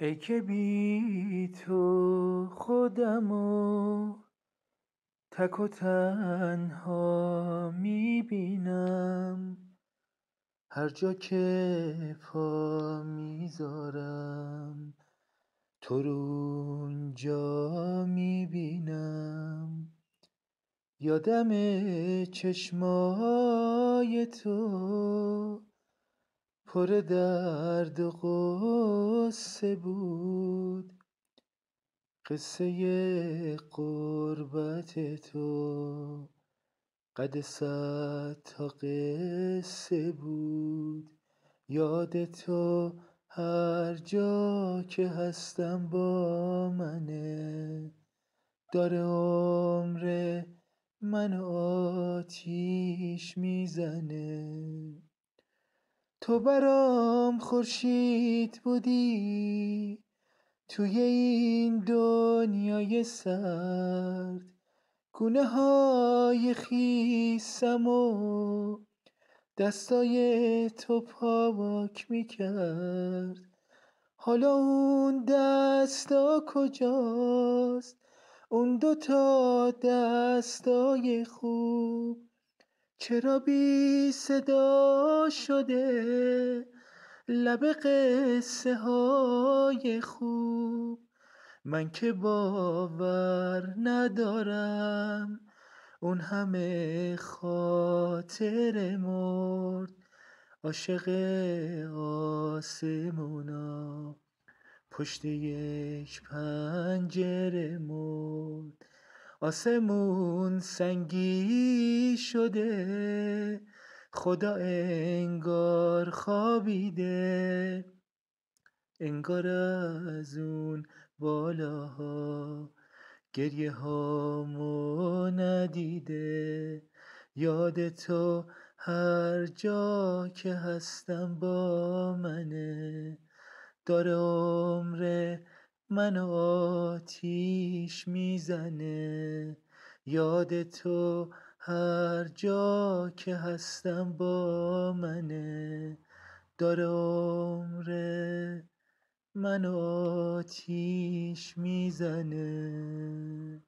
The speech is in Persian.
ای که بی تو خودمو تک و تنها می بینم هر جا که پا می زارم تو رو اونجا می بینم یادم چشمای تو پر درد و غصه بود. قصه غربت تو قد صد تا قصه بود. یاد تو هر جا که هستم با منه. داره عمر منو آتیش می زنه تو برام خورشید بودی توی این دنیای سرد گونه های خیسم و دستای تو پاک می کرد حالا اون دستا کجاست؟ اون دوتا دستای خوب چرا بی صدا شده لب قصه های خوب؟ من که باور ندارم اون همه خاطره مرد عاشق آسمونا. پشت یک پنجره مرد آسمون سنگی شده خدا انگار خوابیده. انگار از اون بالاها گریه هامو ندیده. یاد تو هر جا که هستم با منه. داره عمر منو آتیش می زنه یاد تو هر جا که هستم با منه. داره عمر منو آتیش می زنه